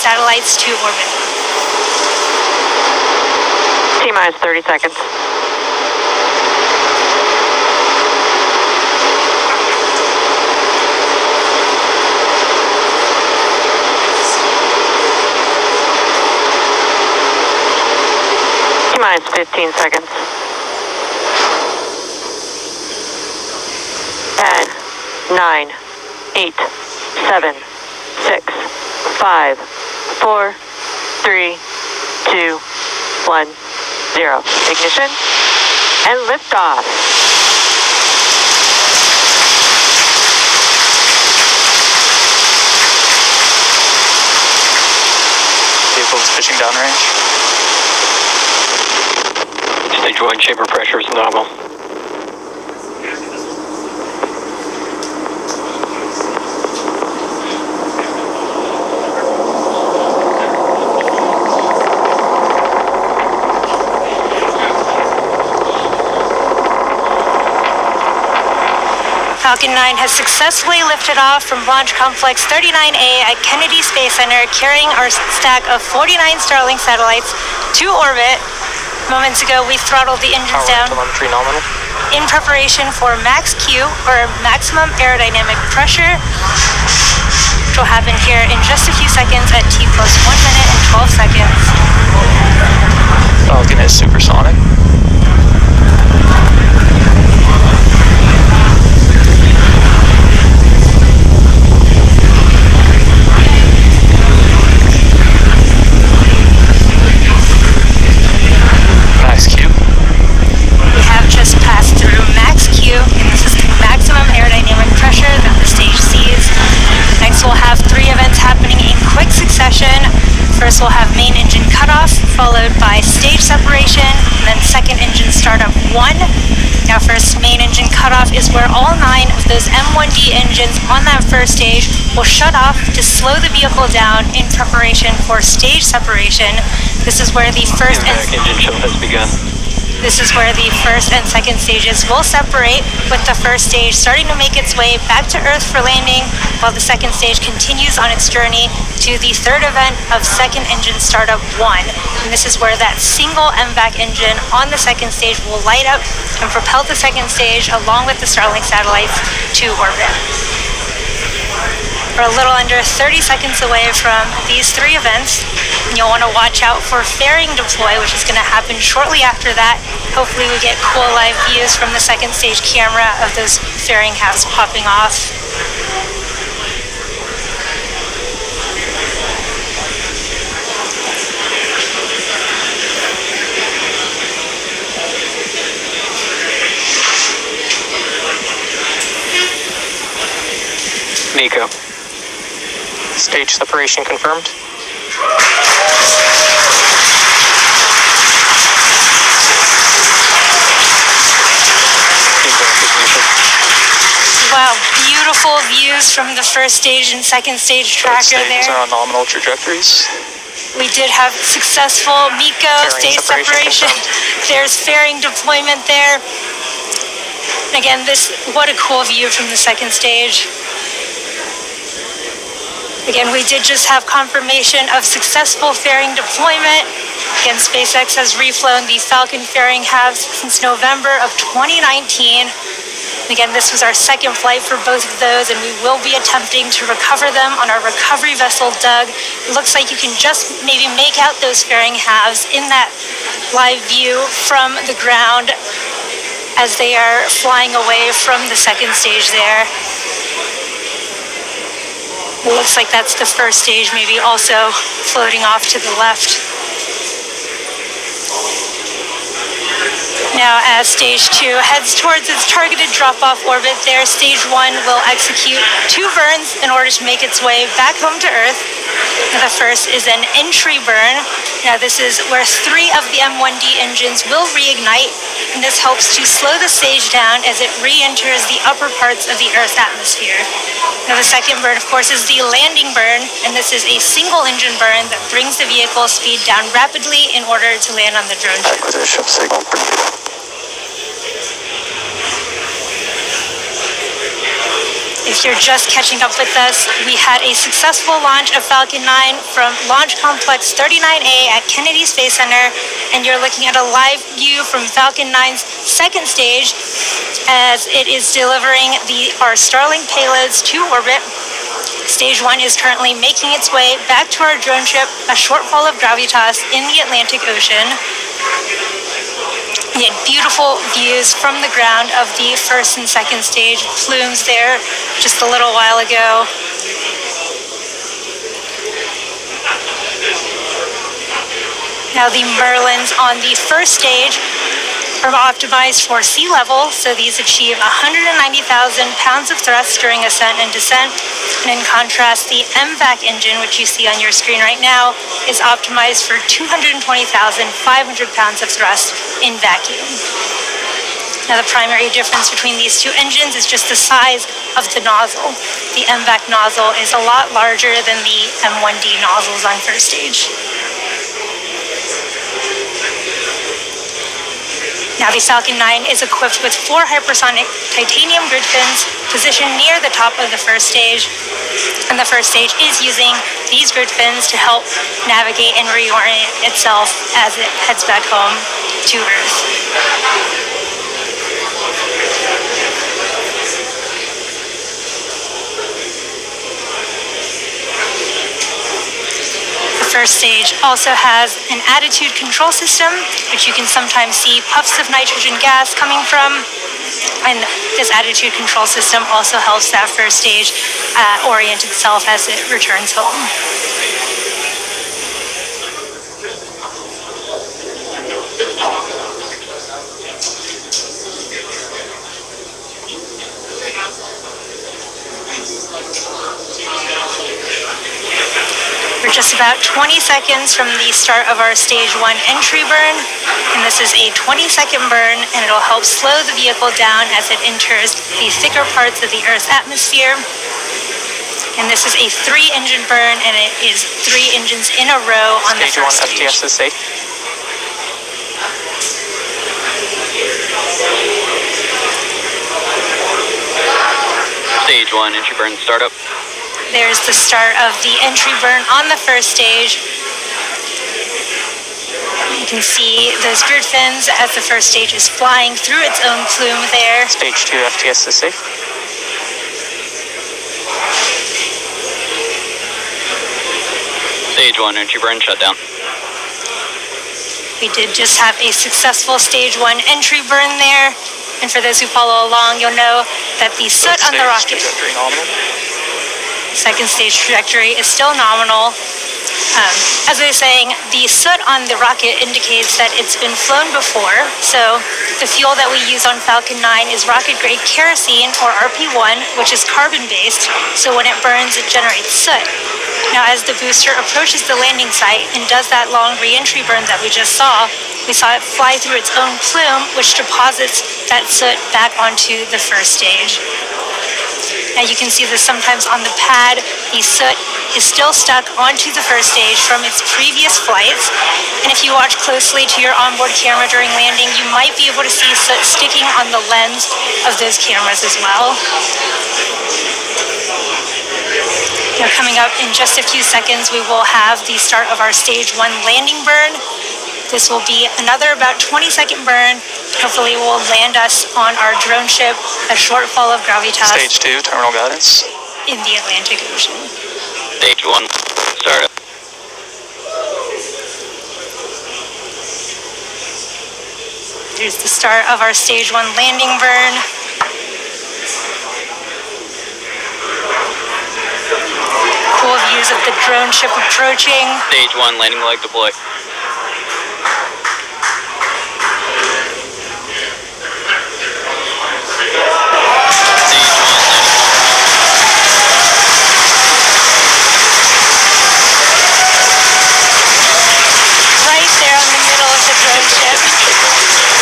satellites to orbit. T minus 30 seconds. T minus 15 seconds. 10, 9, 8, 7, 6, 5, 4, 3, 2, 1, 0. Ignition and liftoff. Vehicles pitching downrange. Stage one chamber pressure is nominal. Falcon 9 has successfully lifted off from Launch Complex 39A at Kennedy Space Center, carrying our stack of 49 Starlink satellites to orbit. Moments ago, we throttled the engines Power down in preparation for max Q, or maximum aerodynamic pressure, which will happen here in just a few seconds at T plus 1 minute and 12 seconds. Falcon is supersonic. Separation, and then second engine startup one. Now, first main engine cutoff is where all nine of those M1D engines on that first stage will shut off to slow the vehicle down in preparation for stage separation. This is where the first engine show has begun. This is where the first and second stages will separate, with the first stage starting to make its way back to Earth for landing, while the second stage continues on its journey to the third event of second engine startup one. And this is where that single MVAC engine on the second stage will light up and propel the second stage along with the Starlink satellites to orbit. We're a little under 30 seconds away from these three events. You'll want to watch out for fairing deploy, which is going to happen shortly after that. Hopefully, we get cool live views from the second stage camera of those fairing halves popping off. MECO. Stage separation confirmed. Wow, beautiful views from the first stage and second stage Both tracker stages there. are on nominal trajectories. We did have successful MECO Fairing stage separation separation. There's fairing deployment there. Again, this what a cool view from the second stage. Again, we did just have confirmation of successful fairing deployment. Again, SpaceX has reflown the Falcon fairing halves since November of 2019. Again, this was our second flight for both of those, and we will be attempting to recover them on our recovery vessel, Doug. It looks like you can just maybe make out those fairing halves in that live view from the ground as they are flying away from the second stage there. It looks like that's the first stage, maybe also floating off to the left. Now, as stage two heads towards its targeted drop off orbit, there, stage one will execute two burns in order to make its way back home to Earth. The first is an entry burn. Now, this is where three of the M1D engines will reignite, and this helps to slow the stage down as it re enters the upper parts of the Earth's atmosphere. Now, the second burn, of course, is the landing burn, and this is a single engine burn that brings the vehicle speed down rapidly in order to land on the drone ship. Acquisition signal If you're just catching up with us, we had a successful launch of Falcon 9 from Launch Complex 39A at Kennedy Space Center, and you're looking at a live view from Falcon 9's second stage as it is delivering the our Starlink payloads to orbit. Stage one is currently making its way back to our drone ship, a shortfall of gravitas in the Atlantic Ocean. We had beautiful views from the ground of the first and second stage plumes there just a little while ago. Now the Merlins on the first stage are optimized for sea level, so these achieve 190,000 pounds of thrust during ascent and descent. And in contrast, the MVAC engine, which you see on your screen right now, is optimized for 220,500 pounds of thrust in vacuum. Now, the primary difference between these two engines is just the size of the nozzle. The MVAC nozzle is a lot larger than the M1D nozzles on first stage. The Falcon 9 is equipped with four hypersonic titanium grid fins positioned near the top of the first stage. And the first stage is using these grid fins to help navigate and reorient itself as it heads back home to Earth. First stage also has an attitude control system, which you can sometimes see puffs of nitrogen gas coming from. And this attitude control system also helps that first stage uh, orient itself as it returns home. We're about 20 seconds from the start of our stage one entry burn. And this is a 20 second burn and it'll help slow the vehicle down as it enters the thicker parts of the Earth's atmosphere. And this is a three engine burn and it is three engines in a row on Stage the one first stage. FTS is safe. Stage one, entry burn startup. There's the start of the entry burn on the first stage. You can see those grid fins as the first stage is flying through its own plume there. Stage two FTS is safe. Stage one, entry burn shutdown. We did just have a successful stage one entry burn there. And for those who follow along, you'll know that the soot on the rocket Stage trajectory nominal. Second stage trajectory is still nominal. Um, as I was saying, the soot on the rocket indicates that it's been flown before. So the fuel that we use on Falcon 9 is rocket grade kerosene or RP1, which is carbon based. So when it burns, it generates soot. Now, as the booster approaches the landing site and does that long reentry burn that we just saw, we saw it fly through its own plume, which deposits that soot back onto the first stage. Now you can see this sometimes on the pad. The soot is still stuck onto the first stage from its previous flights. And if you watch closely to your onboard camera during landing, you might be able to see soot sticking on the lens of those cameras as well. Now coming up in just a few seconds, we will have the start of our stage one landing burn. This will be another about 20 second burn. Hopefully will land us on our drone ship, a shortfall of gravitas Stage two terminal guidance. in the Atlantic Ocean. Stage one, startup. Here's the start of our stage one landing burn. Cool views of the drone ship approaching. Stage one, landing leg deploy. Stage one, landing right there on the middle of the drone ship.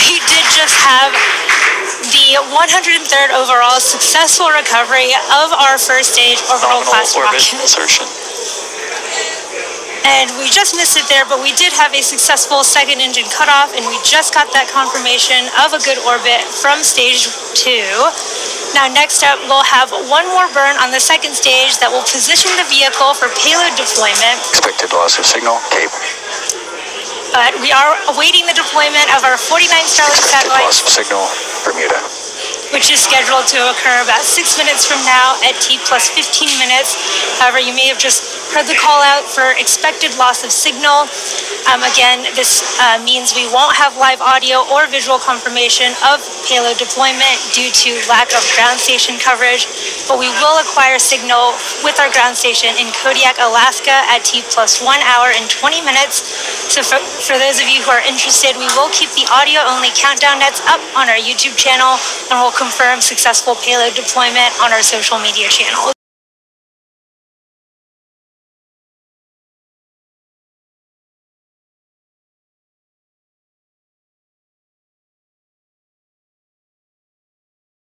We did just have the 103rd overall successful recovery of our first stage orbital class rocket. insertion. And we just missed it there, but we did have a successful second engine cutoff, and we just got that confirmation of a good orbit from stage two. Now, next up, we'll have one more burn on the second stage that will position the vehicle for payload deployment. Expected loss of signal, Cape. But we are awaiting the deployment of our 49 Starlink Expected satellites, signal, Bermuda. which is scheduled to occur about six minutes from now at T plus 15 minutes. However, you may have just heard the call out for expected loss of signal. Um, again, this uh, means we won't have live audio or visual confirmation of payload deployment due to lack of ground station coverage, but we will acquire signal with our ground station in Kodiak, Alaska at T plus one hour and 20 minutes. So for, for those of you who are interested, we will keep the audio only countdown nets up on our YouTube channel and we'll confirm successful payload deployment on our social media channels.